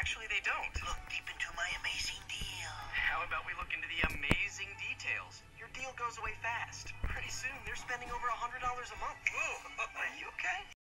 actually, they don't. Look deep into my amazing deal. How about we look into the amazing details? Your deal goes away fast. Pretty soon, they're spending over a $100 a month. Whoa.